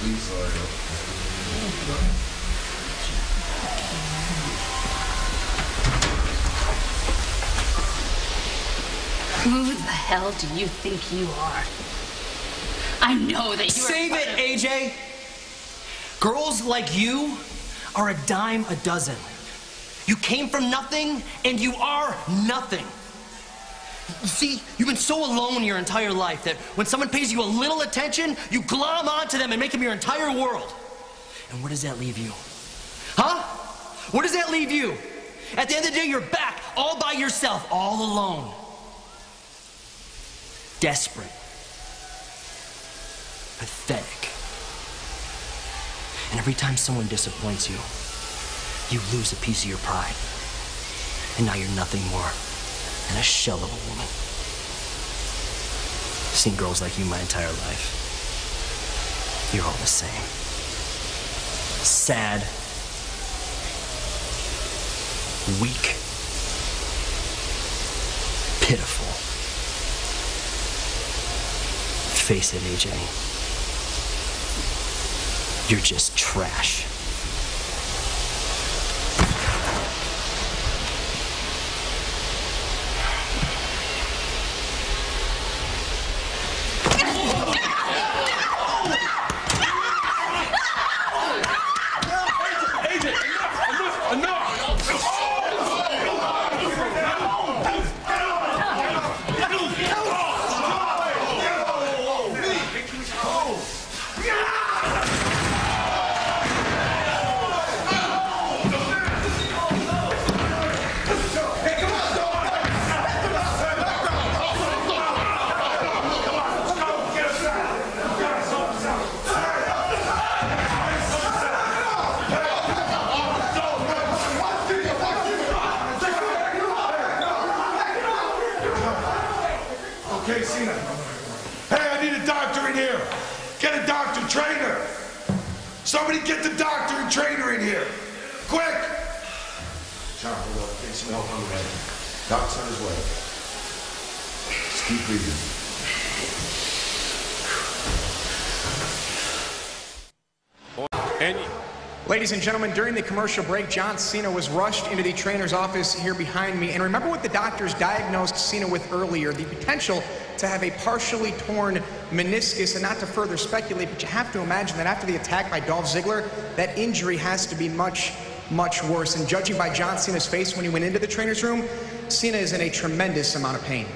Who the hell do you think you are? I know that you Save it, AJ! Girls like you are a dime a dozen. You came from nothing, and you are nothing. You see, you've been so alone your entire life that when someone pays you a little attention, you glom onto them and make them your entire world. And where does that leave you? Huh? Where does that leave you? At the end of the day, you're back all by yourself, all alone. Desperate. Pathetic. And every time someone disappoints you, you lose a piece of your pride. And now you're nothing more than a shell of a woman. I've seen girls like you my entire life. You're all the same. Sad. Weak. Pitiful. Face it, AJ. You're just trash. Okay, Cena. Hey, I need a doctor in here. Get a doctor, trainer. Somebody get the doctor and trainer in here. Quick. John, hold up. Get some help on the way. Doc's on his way. Just keep breathing. And Ladies and gentlemen, during the commercial break, John Cena was rushed into the trainer's office here behind me. And remember what the doctors diagnosed Cena with earlier the potential to have a partially torn meniscus. And not to further speculate, but you have to imagine that after the attack by Dolph Ziggler, that injury has to be much, much worse. And judging by John Cena's face when he went into the trainer's room, Cena is in a tremendous amount of pain.